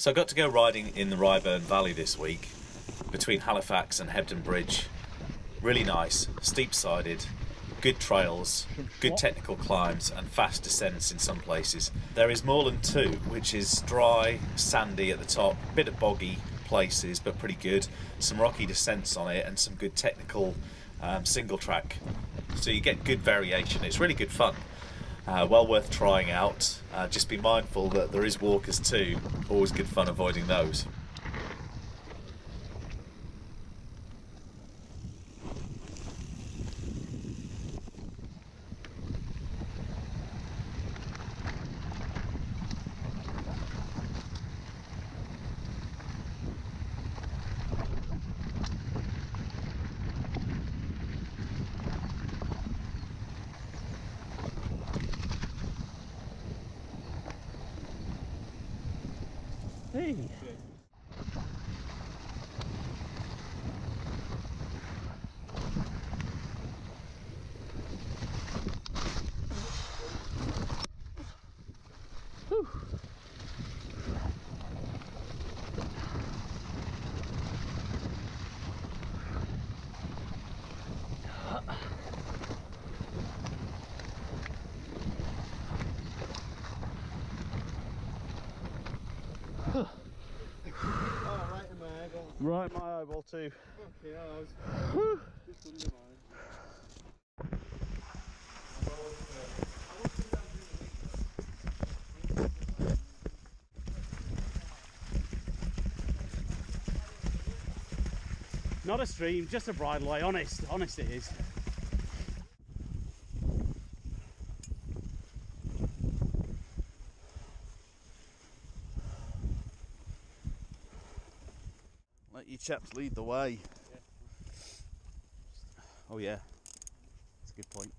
So I got to go riding in the Ryburn Valley this week between Halifax and Hebden Bridge. Really nice, steep sided, good trails, good technical climbs, and fast descents in some places. There is Norland 2, which is dry, sandy at the top, bit of boggy places, but pretty good. Some rocky descents on it, and some good technical um, single track. So you get good variation. It's really good fun. Uh, well worth trying out. Uh, just be mindful that there is walkers too. Always good fun avoiding those. Hey. Whew. Oh, right in my My eyeball too. Okay, I was just under mine. Not a stream, just a bridleway. Honest, honest it is. Chaps lead the way. Oh yeah, that's a good point.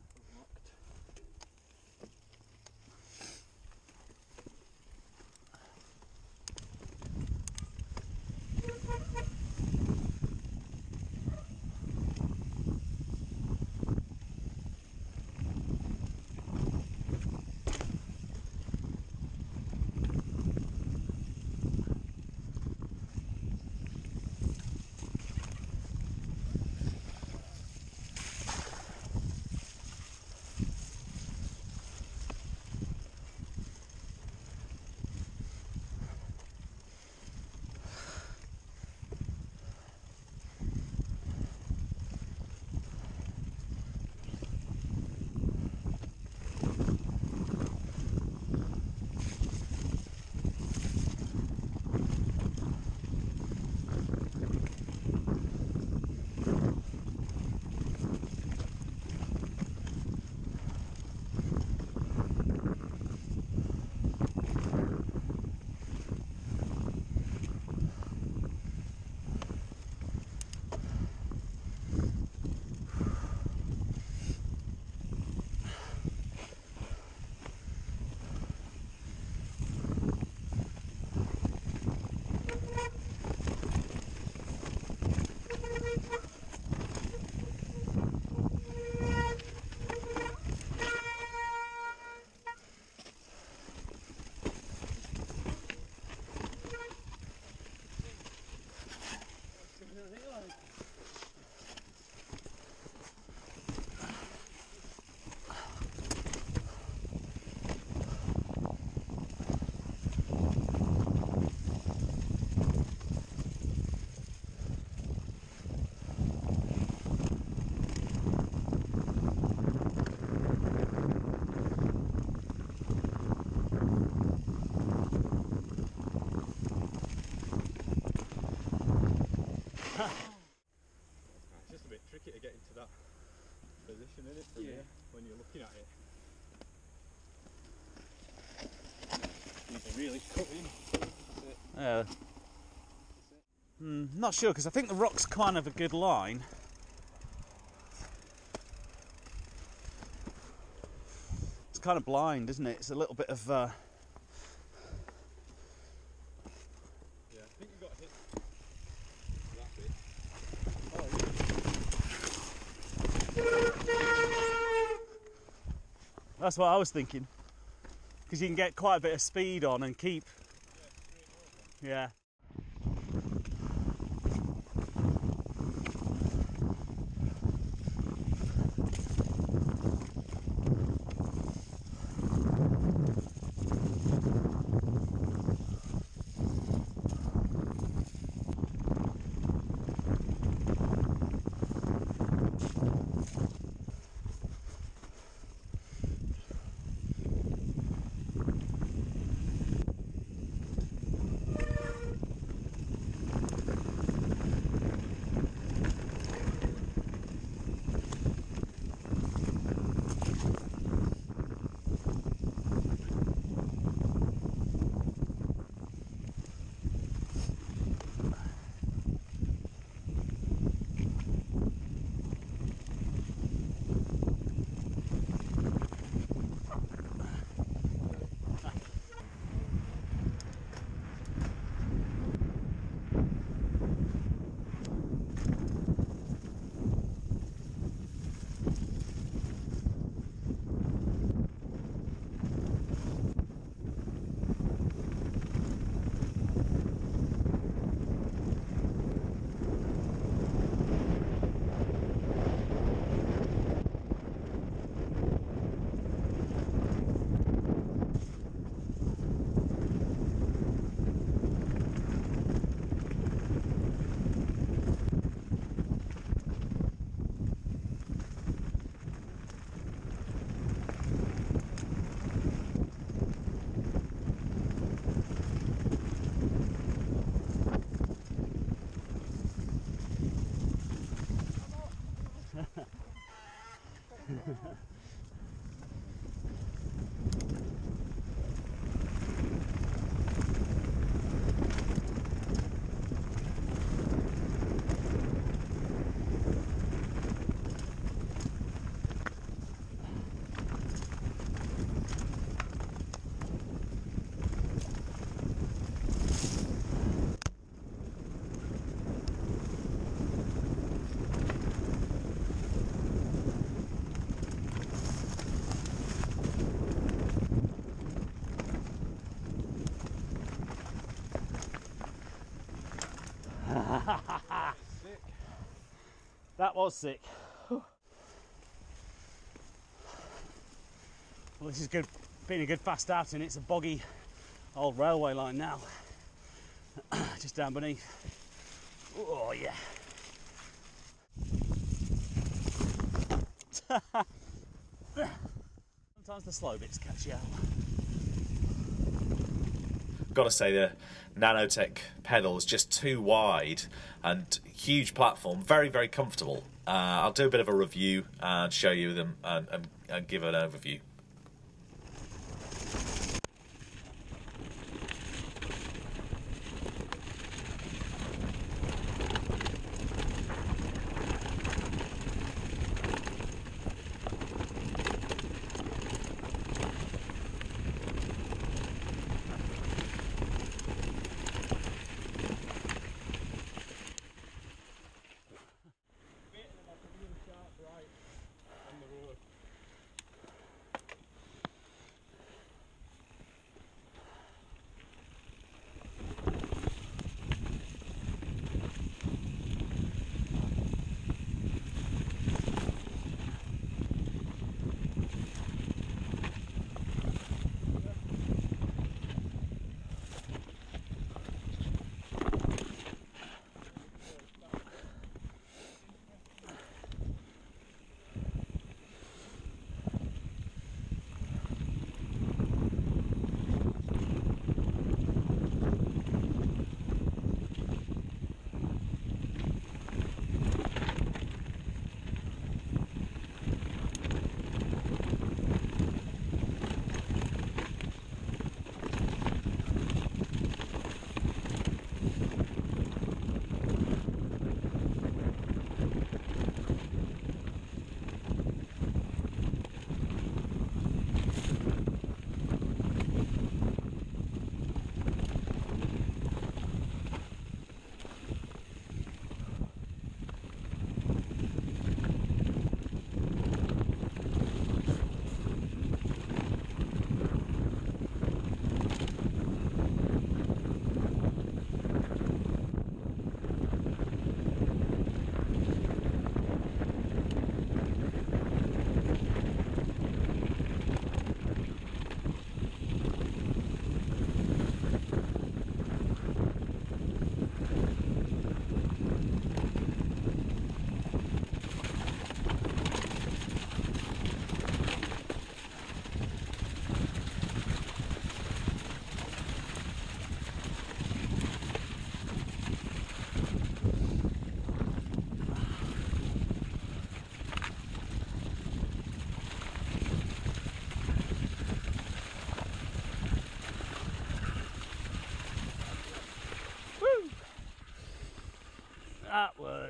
Position, isn't it? From Yeah. when you're looking at it. You can really cut in. Yeah. Hmm, not sure because I think the rock's kind of a good line. It's kind of blind, isn't it? It's a little bit of. Uh, Yeah, I think you got hit that bit. Oh, that's what I was thinking. Because you can get quite a bit of speed on and keep. Yeah. That was sick. Well, this is good. Been a good fast start, and It's a boggy old railway line now, just down beneath. Oh yeah. Sometimes the slow bits catch you out. Got to say the Nanotech pedals just too wide and huge platform, very very comfortable. Uh, I'll do a bit of a review and show you them and, and, and give an overview.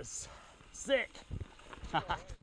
Sick.